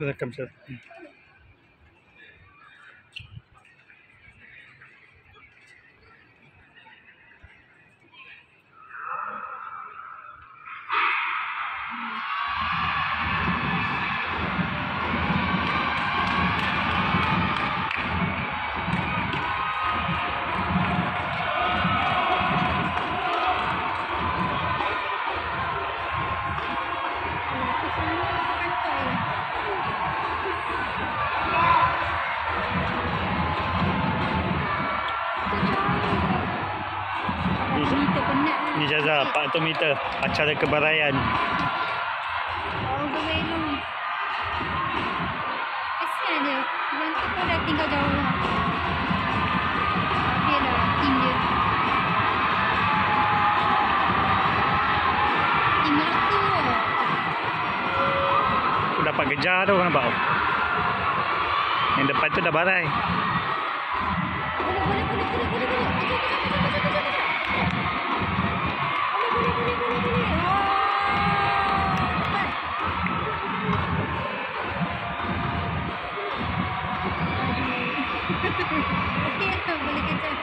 Tu rekam lah. Ni Jaza 400 meter acara the way long. Kesian dia. Yang tu pun dah tinggal jauh lah. Dia lah tim dia. Tim Melaka lah. Aku dapat kejar tu nampak. Yang depan tu dah barai. Boleh, boleh, boleh, boleh, boleh, boleh. Kejar, kejar, kejar, kejar, Okey boleh kejar.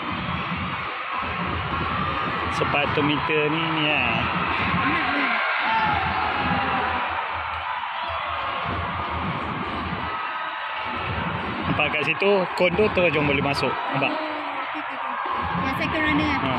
Sepatu meter ni ni lah. Lah. Nampak kat situ kondo terjun boleh masuk. Nampak? Okey, okey, okey. Yang second runner. Ha.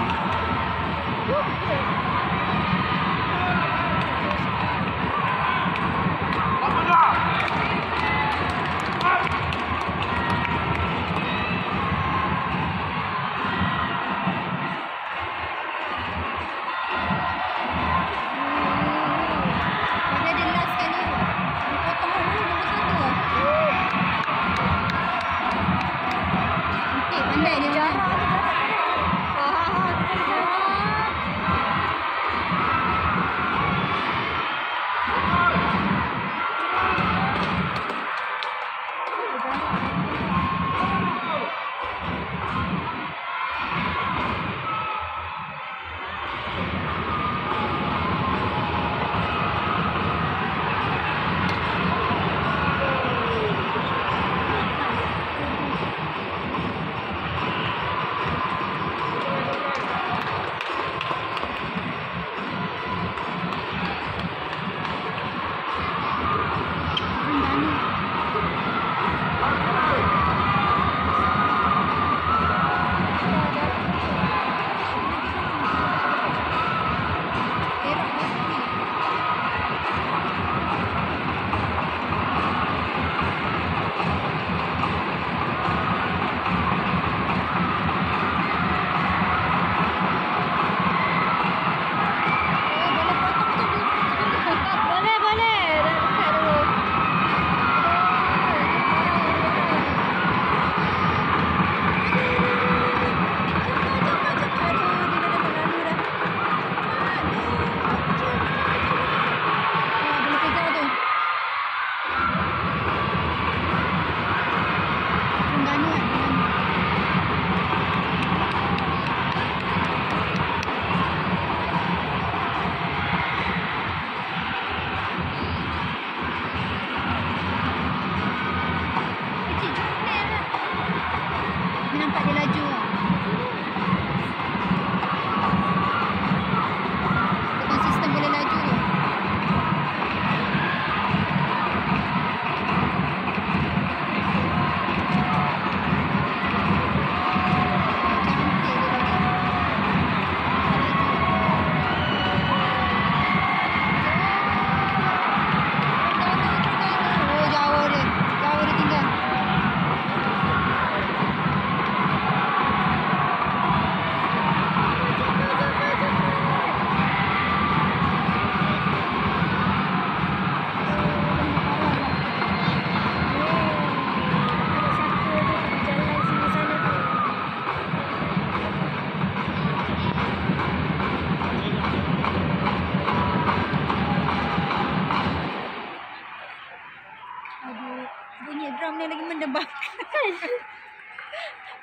Drum ni lagi mendebak.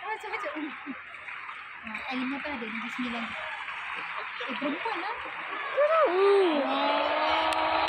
Macam-macam. Ah, lima tu ada, negeri sembilan. Eh, perempuan lah. Oh.